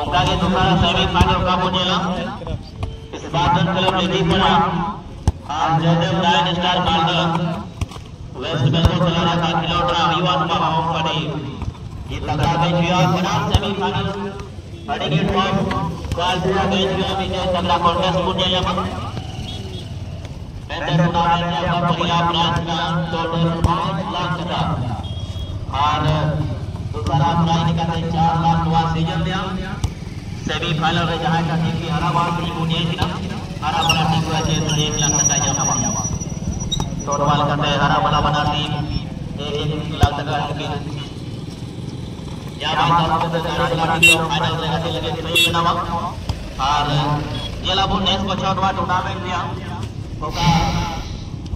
उनका के दूसरा सेमीफाइनल का मुझेला इस बार क्लब लेगी बना और जयदेव राय स्टार मालदा वेस्ट बंगाल खिलाड़ा का खिलौना युवा महाओं पड़ी। ये तगड़ा मैच हुआ बना सेमीफाइनल के top Kalpura Benjua Vijay Chandra Congress Munjaya Better tournament में अपना पहला प्राइज का टोटल पाँच लाख टका और दूसरा प्राइज निकालते चार लाख हुआ सीज़न दिया। सेमीफाइनल में जहाँ का टीम की बार टीम मुझे थी ना बना टीम को ऐसे तो एक लाख टका जाना टोटल करते हरा बना बना टीम एक एक लाख टका टिकट यहाँ भाई दस बजे गाड़ी वाला टीम फाइनल में आते लगे सही बनावा और ये लाभो नेक्स्ट बच्चा हुआ टूर्नामेंट दिया होगा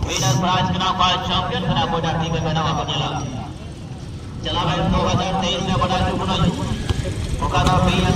विनर प्राइज के नाम पर चैंपियन बना को टीम में बनावा बनेला चला भाई 2023 में बड़ा चुना होगा ना बीएसके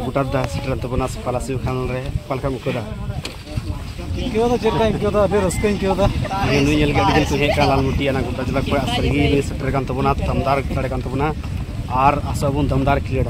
ಗುಟದ್ದ ಸಿಟ್ರಂತ ಪುನಃ ಫಲಸಿವು ಖಾನ್ರೆ ಪಲ್ಕ ಮುಕ್ಕದ ಕೇಳ್ದ ಚೆರ್ಕ ಕೇಳ್ದ ಅದೇ ರಸ್ತೆ ಕೇಳ್ದ ಏನು ಎಲ್ಲಿ ಗಡಿಗೆ ಸುಹೇ ಕಾಲಾಲ್ ಮುಟ್ಟಿ ಅನ್ನ ಗುಟ್ಟ ಜಲಕ್ ಪೋಯ್ ಅಸರಿಗೆ ಇಲ್ಲಿ ಸಿಟ್ರಕಂತ ಪುನಃ ದಮ್ದಾರ್ ತಡಕಂತ ಪುನಃ ಆರ್ ಅಸಬು ದಮ್ದಾರ್ ಕ್ರೀಡ